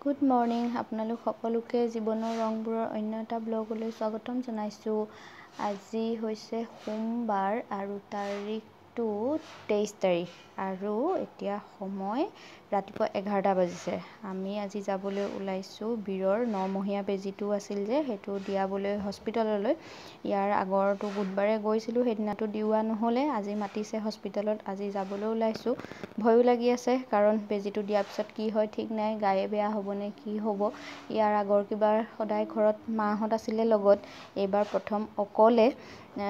Good morning আপোনালোক সকলোকে জীৱনৰ ৰংবোৰৰ অন্য এটা ব্লগলৈ স্বাগতম জনাইছোঁ। আজি হৈছে সোমবাৰ আৰু তাৰিখটো তেইছ তাৰিখ আৰু এতিয়া সময় ৰাতিপুৱা এঘাৰটা বাজিছে। আমি আজি যাবলৈ ওলাইছোঁ বীৰৰ নমহীয়া বেজীটো আছিল যে সেইটো দিয়াবলৈ হস্পিটেললৈ ইয়াৰ আগৰটো বুধবাৰে গৈছিলোঁ সেইদিনাটো দিওৱা নহ'লে। আজি মাতিছে হস্পিটেলত আজি যাবলৈ ওলাইছোঁ। ভয়ো লাগি আছে কাৰণ বেজীটো দিয়াৰ পিছত কি হয় ঠিক নাই গায়ে বেয়া হ'বনে কি হ'ব? ইয়াৰ আগৰ কিবাৰ সদায় ঘৰত মাহঁত আছিলে লগত এইবাৰ প্ৰথম অকলে।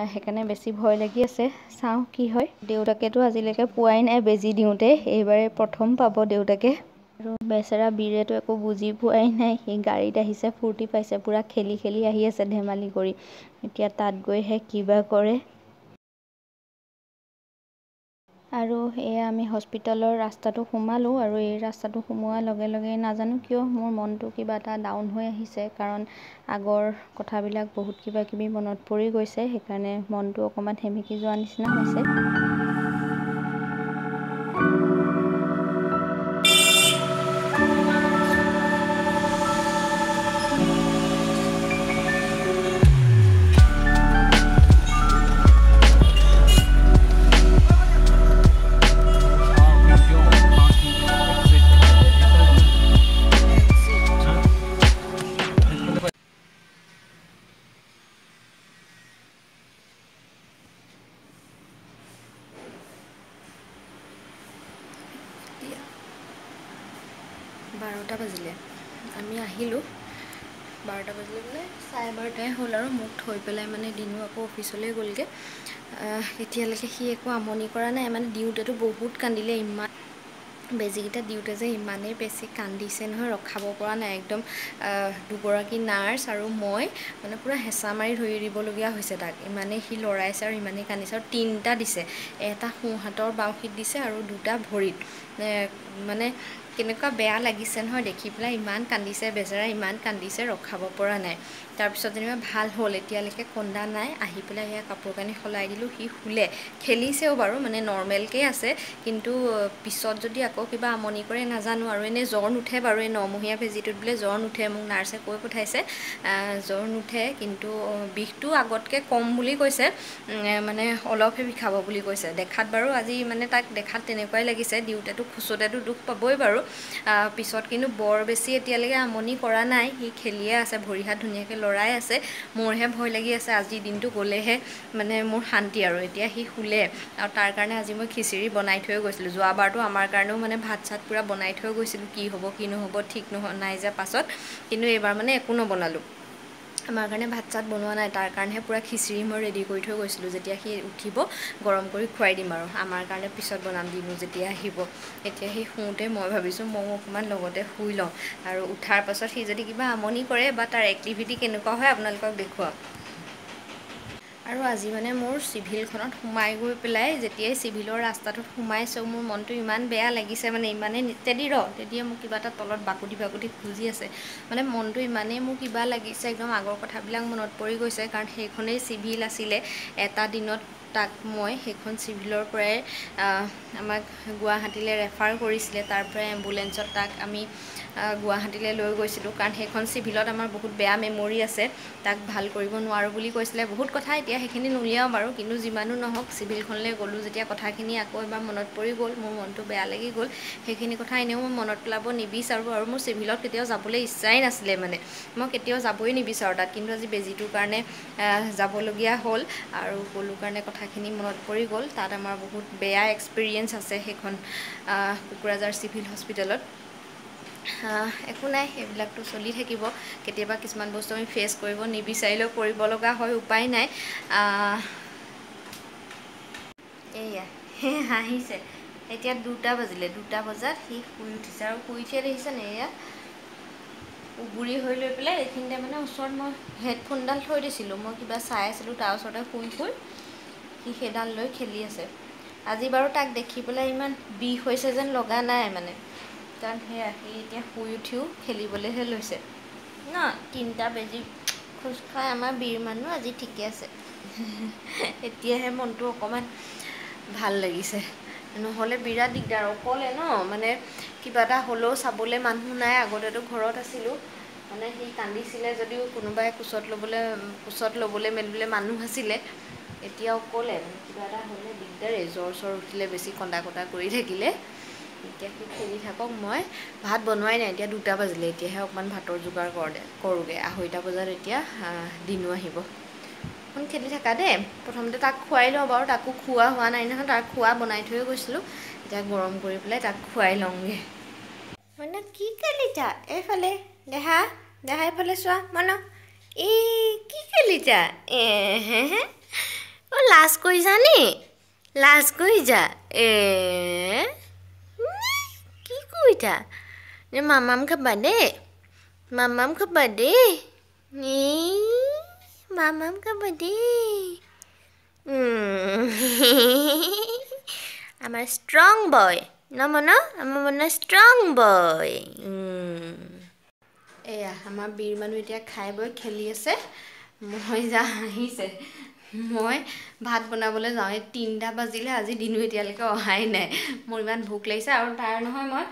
সেইকাৰণে বেছি ভয় লাগি আছে। চাওঁ কি হয়। দেউতাকেতো আজিলৈকে পোৱাই নাই বেজী দিওঁতে এইবাৰে প্ৰথম পাব দেউতাকে। আৰু বেচেৰা বীৰেতো একো বুজি পোৱাই নাই। সি গাড়ীত আহিছে ফূৰ্তি পাইছে পূৰা খেলি খেলি আহি আছে ধেমালি কৰি। এতিয়া তাত গৈহে কিবা কৰে। আৰু এয়া আমি হস্পিটেলৰ ৰাস্তাটো সোমালোঁ আৰু এই ৰাস্তাটো সোমোৱাৰ লগে লগে নাজানো কিয় মোৰ মনটো কিবা এটা ডাউন হৈ আহিছে। কাৰণ আগৰ কথাবিলাক বহুত কিবা কিবি মনত পৰি গৈছে। সেইকাৰণে মনটো অকণমান সেমেকি যোৱা নিচিনা হৈছে। আহিলোঁ। বাৰটা বাজিলে বোলে চাৰে বাৰটাই হ'ল আৰু মোক থৈ পেলাই মানে দিনো আকৌ অফিচলৈ গ'লগৈ। এতিয়ালৈকে সি একো আমনি কৰা নাই মানে দিওঁতেতো বহুত কান্দিলে ইমান বেজীকেইটা দিওঁতে যে ইমানেই বেছি কান্দিছে নহয় ৰখাব পৰা নাই একদম। দুগৰাকী নাৰ্ছ আৰু মই মানে পূৰা হেঁচা মাৰি ধৰি দিবলগীয়া হৈছে তাক। ইমানেই সি লৰাইছে আৰু ইমানেই কান্দিছে আৰু তিনিটা দিছে। এটা সোঁহাতৰ বাওঁশীত দিছে আৰু দুটা ভৰিত। মানে কেনেকুৱা বেয়া লাগিছে নহয় দেখি পেলাই ইমান কান্দিছে বেচেৰা ইমান কান্দিছে ৰখাব পৰা নাই। তাৰপিছত যেনিবা ভাল হ'ল এতিয়ালৈকে কন্দা নাই আহি পেলাই সেয়া কাপোৰ কানি সলাই দিলোঁ সি শুলে। খেলিছেও বাৰু মানে নৰ্মেলকৈ আছে কিন্তু পিছত যদি আকৌ কিবা আমনি কৰে নাজানো আৰু এনেই জ্বৰ নুঠে বাৰু এই নমহীয়া বেজীটোত বোলে জ্বৰ নুঠে মোক নাৰ্ছে কৈ পঠাইছে জ্বৰ নুঠে কিন্তু বিষটো আগতকৈ কম বুলি কৈছে মানে অলপহে বিষাব বুলি কৈছে। দেখাত বাৰু আজি মানে তাক দেখাত তেনেকুৱাই লাগিছে দিওঁতেতো খোচোতেতো দুখ পাবই বাৰু। পিছত কিন্তু বৰ বেছি এতিয়ালৈকে আমনি কৰা নাই। সি খেলিয়ে আছে ভৰি হাত ধুনীয়াকৈ লৰাই আছে। মোৰহে ভয় লাগি আছে আজিৰ দিনটো গ'লেহে মানে মোৰ শান্তি আৰু। এতিয়া সি শুলে। আৰু তাৰ কাৰণে আজি মই খিচিৰি বনাই থৈ গৈছিলোঁ। যোৱাবাৰতো আমাৰ কাৰণেও মানে ভাত চাত পূৰা বনাই থৈ গৈছিলোঁ। কি হ'ব কি নহ'ব ঠিক নহ নাই যে পাছত। কিন্তু এইবাৰ মানে একো নবনালোঁ। আমাৰ কাৰণে ভাত চাত বনোৱা নাই তাৰ কাৰণেহে পূৰা খিচিৰি মই ৰেডি কৰি থৈ গৈছিলোঁ। যেতিয়া সি উঠিব গৰম কৰি খুৱাই দিম আৰু। আমাৰ কাৰণে পিছত বনাম দিনো যেতিয়া আহিব। এতিয়া সি শুওঁতে মই ভাবিছোঁ ময়ো অকণমান লগতে শুই লওঁ। আৰু উঠাৰ পাছত সি যদি কিবা আমনি কৰে বা তাৰ এক্টিভিটি কেনেকুৱা হয় আপোনালোকক দেখুৱাম আৰু আজি মানে মোৰ চিভিলখনত সোমাই গৈ পেলাই যেতিয়াই চিভিলৰ ৰাস্তাটোত সোমাইছোঁ মোৰ মনটো ইমান বেয়া লাগিছে মানে ইমানেই তেদি ৰ তেদিয়ে মোক কিবা এটা তলত বাকুটি বাকুটি খুজি আছে। মানে মনটো ইমানেই মোৰ কিবা লাগিছে একদম আগৰ কথাবিলাক মনত পৰি গৈছে কাৰণ সেইখনেই চিভিল আছিলে। এটা দিনত তাক মই সেইখন চিভিলৰ পৰাই আমাক গুৱাহাটীলৈ ৰেফাৰ কৰিছিলে। তাৰ পৰাই এম্বুলেঞ্চত তাক আমি গুৱাহাটীলৈ লৈ গৈছিলোঁ। কাৰণ সেইখন চিভিলত আমাৰ বহুত বেয়া মেমৰি আছে। তাক ভাল কৰিব নোৱাৰোঁ বুলি কৈছিলে। বহুত কথা এতিয়া সেইখিনি নুলিয়াওঁ বাৰু কিন্তু যিমানো নহওক চিভিলখনলৈ গ'লোঁ যেতিয়া কথাখিনি আকৌ এবাৰ মনত পৰি গ'ল মোৰ মনটো বেয়া লাগি গ'ল। সেইখিনি কথা এনেও মই মনত পেলাব নিবিচাৰোঁ আৰু মোৰ চিভিলত কেতিয়াও যাবলৈ ইচ্ছাই নাছিলে মানে। মই কেতিয়াও যাবই নিবিচাৰোঁ তাত। কিন্তু আজি বেজীটোৰ কাৰণে যাবলগীয়া হ'ল আৰু গ'লোঁ কাৰণে কথাখিনি মনত পৰি গ'ল। তাত আমাৰ বহুত বেয়া এক্সপিৰিয়েঞ্চ আছে সেইখন কোকৰাঝাৰ চিভিল হস্পিটেলত একো নাই সেইবিলাকতো চলি থাকিব। কেতিয়াবা কিছুমান বস্তু আমি ফেচ কৰিব নিবিচাৰিলেও কৰিব লগা হয় উপায় নাই। এয়া সেই হাঁহিছে। এতিয়া দুটা বাজিলে দুটা বজাত সি শুই উঠিছে আৰু শুই উঠিয়ে দেখিছেনে এয়া? উগুৰি হৈ লৈ পেলাই এইখিনিতে মানে ওচৰত মই হেডফোনডাল থৈ দিছিলোঁ। মই কিবা চাই আছিলোঁ তাৰ ওচৰতে শুই শুই। সি সেইডাল লৈ খেলি আছে। আজি বাৰু তাক দেখি পেলাই ইমান বিষ হৈছে যেন লগা নাই মানে। কাৰণ সেয়া সি এতিয়া শুই উঠিও খেলিবলৈহে লৈছে। ন তিনিটা বেজী খোজ খাই আমাৰ বীৰ মানুহ আজি ঠিকে আছে। এতিয়াহে মনটো অকণমান ভাল লাগিছে। নহ'লে বিৰাট দিগদাৰ অকলে ন মানে কিবা এটা হ'লেও চাবলৈ মানুহ নাই আগতেতো ঘৰত আছিলোঁ। মানে সি কান্দিছিলে যদিও কোনোবাই কোচত ল'বলৈ কোচত ল'বলৈ মেলিবলৈ মানুহ আছিলে। এতিয়া অকলে কিবা এটা হ'লে দিগদাৰেই জ্বৰ চৰ উঠিলে বেছি কন্দা কটা কৰি থাকিলে। এতিয়া সি খেলি থাকক মই ভাত বনোৱাই নাই এতিয়া দুটা বাজিলে এতিয়াহে অকণমান ভাতৰ যোগাৰ কৰোঁতে কৰোঁগৈ। আঢ়ৈটা বজাত এতিয়া দিনো আহিব। অকণ খেলি থাকা দেই। প্ৰথমতে তাক খুৱাই লওঁ বাৰু তাকো খোৱা হোৱা নাই নহয় তাক খোৱা বনাই থৈয়ে গৈছিলোঁ। এতিয়া গৰম কৰি পেলাই তাক খুৱাই লওঁগৈ। মানে কি খেলিছা এইফালে দেহা দেহা এইফালে চোৱা। মন এই কি খেলিছা এ হে হে। অ' লাজ কৰিছা নি? লাজ কৰিছা? এ কি কৰিছা? যে মামাম খাবা দেই মামাম খাবা দেই মামাম খাবা দেই আমাৰ ষ্ট্ৰং বয় ন মন? আমাৰ মন ষ্ট্ৰং বয় এয়া আমাৰ বীৰ মানুহ এতিয়া খাই বৈ খেলি আছে। মই যা আহিছে। মই ভাত বনাবলৈ যাওঁ এই তিনিটা বাজিলে আজি দিনো এতিয়ালৈকে অহাই নাই। মোৰ ইমান ভোক লাগিছে আৰু তাৰ নহয় মই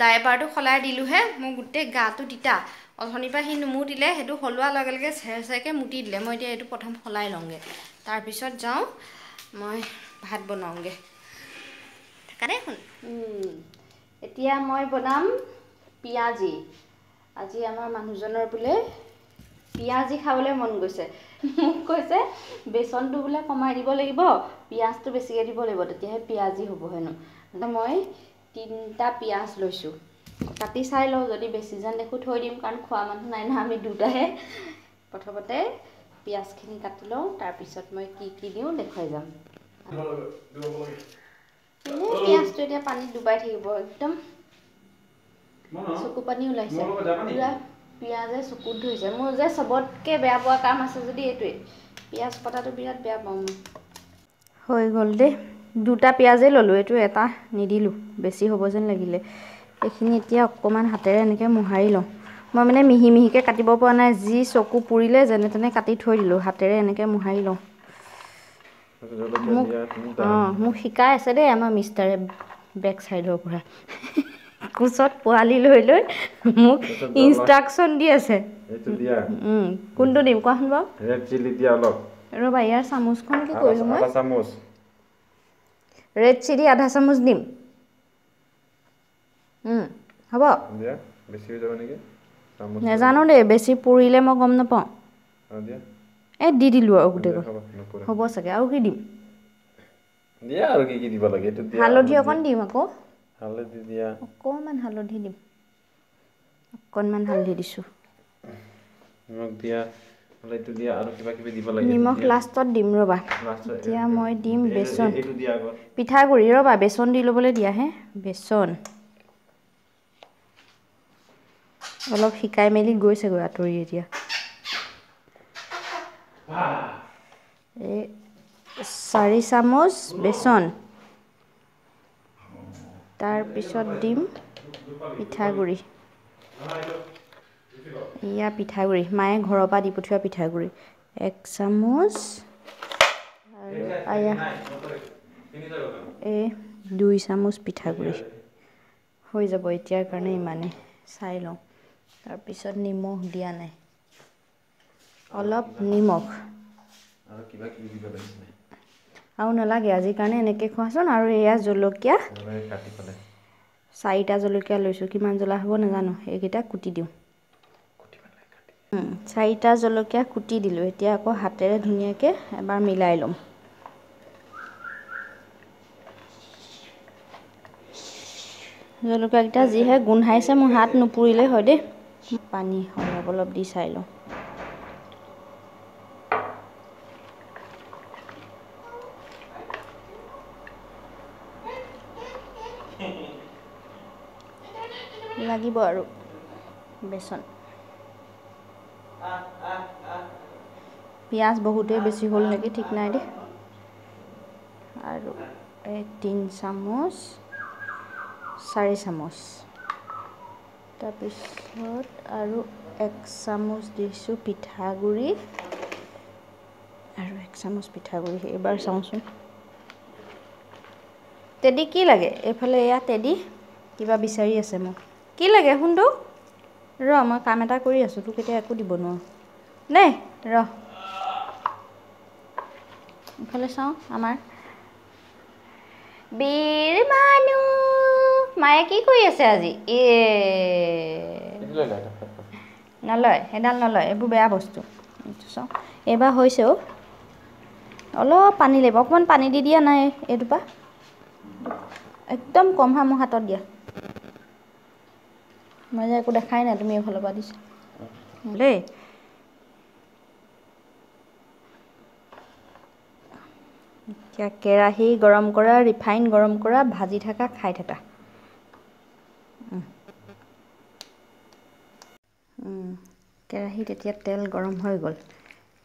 ডাইপাৰটো সলাই দিলোঁহে মোৰ গোটেই গাটো তিতা। অথনিৰ পৰা সি নুমুতিলে সেইটো সলোৱাৰ লগে লগে চেৰ চেৰকৈ মুতি দিলে। মই এতিয়া এইটো প্ৰথম সলাই লওঁগৈ। তাৰপিছত যাওঁ মই ভাত বনাওঁগৈ। থকা দেই শুন। এতিয়া মই বনাম পিঁয়াজি। আজি আমাৰ মানুহজনৰ বোলে পিঁয়াজি খাবলৈ মন গৈছে। মোক কৈছে বেচনটো বোলে কমাই দিব লাগিব পিঁয়াজটো বেছিকৈ দিব লাগিব তেতিয়াহে পিঁয়াজি হ'ব হেনো মই তিনিটা পিঁয়াজ লৈছোঁ। কাটি চাই লওঁ যদি বেছি যেন দেখোঁ থৈ দিম কাৰণ খোৱা মানুহ নাই নহয় আমি দুটাহে। প্ৰথমতে পিঁয়াজখিনি কাটি লওঁ তাৰপিছত মই কি কি দিওঁ দেখুৱাই যাম। এনেই পিঁয়াজটো এতিয়া পানীত ডুবাই থাকিব একদম চকু পানী ওলাইছে। পুৰা পিঁয়াজে চকুত ধৰিছে। মোৰ যে চবতকৈ বেয়া পোৱা কাম আছে যদি এইটোৱে পিঁয়াজ কটাটো বিৰাট বেয়া পাওঁ মই। হৈ গ'ল দেই। দুটা পিঁয়াজেই ল'লোঁ এইটো এটা নিদিলোঁ। বেছি হ'ব যেন লাগিলে। এইখিনি এতিয়া অকণমান হাতেৰে এনেকৈ মোহাৰি লওঁ। মই মানে মিহি মিহিকৈ কাটিব পৰা নাই। যি চকু পুৰিলে যেনে তেনে কাটি থৈ দিলোঁ। হাতেৰে এনেকৈ মোহাৰি লওঁ। মোক অঁ মোক শিকাই আছে দেই আমাৰ মিষ্টাৰে বেক চাইডৰ পৰা। কোচত পোৱালি লৈ লৈ মোক ইনষ্ট্ৰাকশ্যন দি আছে। কোনটো দিম কোৱাচোন বাৰু? ৰ'বা ইয়াৰ চামুচখন কি কৰিলোঁ মই? ৰেড চিলি আধা চামুচ দিম। হ'ব। নেজানো দেই বেছি পুৰিলে মই গম নাপাওঁ। এই দি দিলোঁ আৰু গোটেইখন হ'ব চাগে আৰু কি দিম? হালধি অকণ দিম আকৌ। হালধি দিয়া। অকণমান হালধি দিম। অকণমান হালধি দিছোঁ। নিমখ দিয়া নহ'লে এইটো দিয়া আৰু কিবা কিবি দিব লাগে। নিমখ লাষ্টত দিম ৰ'বা। এতিয়া মই দিম বেচন। পিঠাগুড়ি ৰ'বা বেচন দি ল'বলৈ দিয়া হে। বেচন। অলপ শিকাই মেলি গৈছেগৈ আঁতৰি এতিয়া। এই চাৰি চামুচ বেচন। তাৰপিছত দিম পিঠাগুড়ি। এয়া পিঠাগুড়ি। মায়ে ঘৰৰ পৰা দি পঠিওৱা পিঠাগুড়ি। এক চামুচ আৰু আয়া এই দুই চামুচ পিঠাগুড়ি। হৈ যাব এতিয়াৰ কাৰণে ইমানেই। চাই লওঁ। তাৰপিছত নিমখ দিয়া নাই। অলপ নিমখ। আৰু নালাগে আজিৰ কাৰণে এনেকৈ খোৱাচোন আৰু এয়া জলকীয়া। চাৰিটা জলকীয়া লৈছোঁ কিমান জ্বলা হ'ব নাজানো এইকেইটা কুটি দিওঁ। চাৰিটা জলকীয়া কুটি দিলোঁ এতিয়া আকৌ হাতেৰে ধুনীয়াকৈ এবাৰ মিলাই ল'ম। জলকীয়াকেইটা যিহে গোন্ধাইছে মোৰ হাত নুপুৰিলেই হয় দেই। পানী অলপ অলপ দি চাই লওঁ। লাগিব আৰু। বেচন। পিঁয়াজ বহুতেই বেছি হ'ল নেকি ঠিক নাই দেই। আৰু তিনি চামুচ চাৰি চামুচ। তাৰপিছত আৰু এক চামুচ দিছোঁ পিঠাগুড়ি আৰু এক চামুচ পিঠাগুড়ি এইবাৰ চাওঁচোন। তেদি কি লাগে? এইফালে এয়া তেদি কিবা বিচাৰি আছে মোক। কি লাগে সোণটো ৰ মই কাম এটা কৰি আছোঁ তোক এতিয়া একো দিব নোৱাৰোঁ। দেই ৰ। ইফালে চাওঁ আমাৰ। বীৰ মানুহ মায়ে কি কৰি আছে আজি? এ নলয় সেইডাল নলয় এইবোৰ বেয়া বস্তু। চাওঁ এইবাৰ হৈছে অ' অলপ পানী লাগিব অকণমান পানী দি দিয়া নাই এইটোপা। একদম কম হা মোৰ হাতত দিয়া। মই যে একো দেখাই নাই তুমি এইফালৰ পৰা দিছা। দেই। এতিয়া কেৰাহী গৰম কৰা ৰিফাইন গৰম কৰা ভাজি থাকা খাই থাকা। কেৰাহীত এতিয়া তেল গৰম হৈ গ'ল।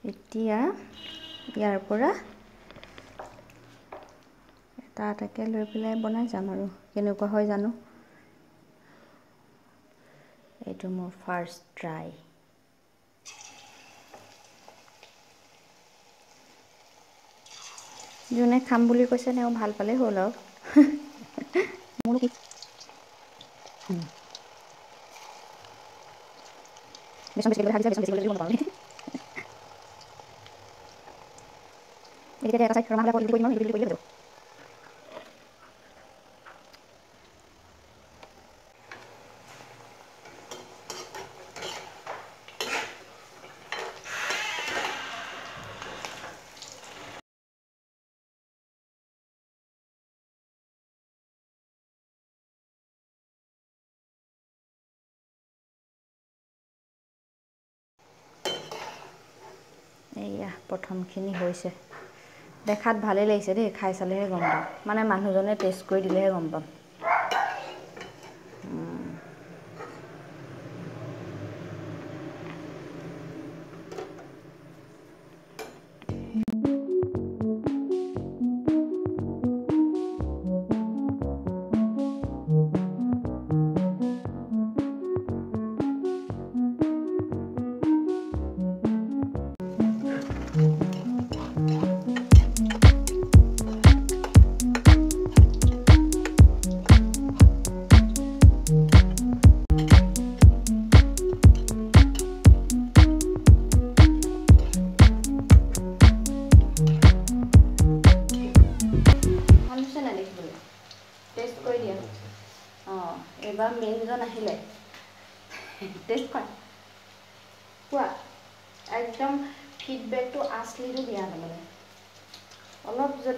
এতিয়া ইয়াৰ পৰা এটা এটাকৈ লৈ পেলাই বনাই যাম আৰু। কেনেকুৱা হয় জানো? এইটো মোৰ ফাৰ্ষ্ট ট্ৰাই যোনে খাম বুলি কৈছে তেওঁ ভালো পালেই হ'ল আৰু উম। বেচন বেছিকৈ বেচন গম এতিয়া এটা চাইড ৰঙা কৰি দিম ইটো কৰি দিলে এইয়া প্ৰথমখিনি হৈছে। দেখাত ভালেই লাগিছে দেই খাই চালেহে গম পাম। মানে মানুহজনে টেষ্ট কৰি দিলেহে গম পাম।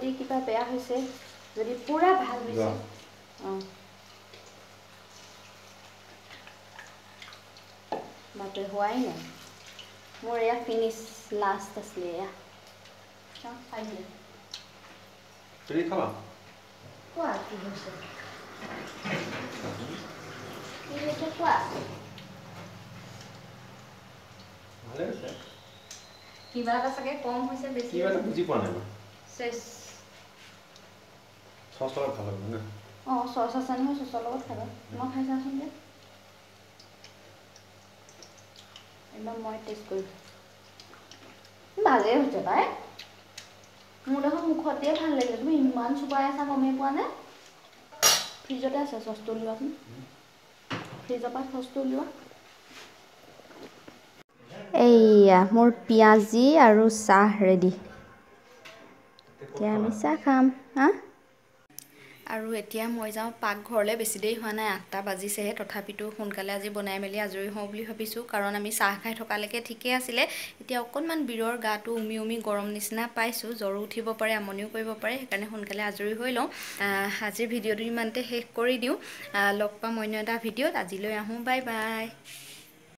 যদি কিবা বেয়া হৈছে যদি পূৰা ভাল হৈছে। অঁ। বাপৰে হোৱাই নাই। মোৰ এয়া ফিনিছ লাষ্ট আছিলে এয়া। চাওঁ খাই দিয়া তুমি খাবা? কোৱা কি হৈছে? কি হৈছে কোৱা? ভালে হৈছে। কিবা এটা চাগে কম হৈছে বেছি কিবা এটা বুজি পোৱা নাই মই। চচ লগত ভাল হ'ব না অঁ চচ আছে নহয় চচৰ লগত খাবা মই খাই চাওঁচোন যে একদম মই টেষ্ট কৰিছোঁ ভালেই হৈছে পাই মোৰ দেখোন মুখত দিয়ে ভাল লাগিলে তুমি ইমান চোবাই আছা গমেই পোৱা নে ফ্ৰিজতে আছে চচটো উলিওৱাচোন ফ্ৰিজৰ পৰা চচটো উলিওৱা এইয়া মোৰ পিঁয়াজি আৰু চাহ ৰেডি এতিয়া আমি চাহ খাম হা আৰু এতিয়া মই যাওঁ পাকঘৰলৈ বেছি দেৰি হোৱা নাই আঠটা বাজিছেহে তথাপিতো সোনকালে আজি বনাই মেলি আজৰি হওঁ বুলি ভাবিছোঁ। কাৰণ আমি চাহ খাই থকালৈকে ঠিকেই আছিলে এতিয়া অকণমান বীৰৰ গাটো উমি উমি গৰম নিচিনা পাইছোঁ জ্বৰো উঠিব পাৰে আমনিও কৰিব পাৰে সেইকাৰণে সোনকালে আজৰি হৈ লওঁ। আজিৰ ভিডিঅ'টো ইমানতে শেষ কৰি দিওঁ। লগ পাম অন্য এটা ভিডিঅ'ত আজিলৈ আহোঁ বাই বাই।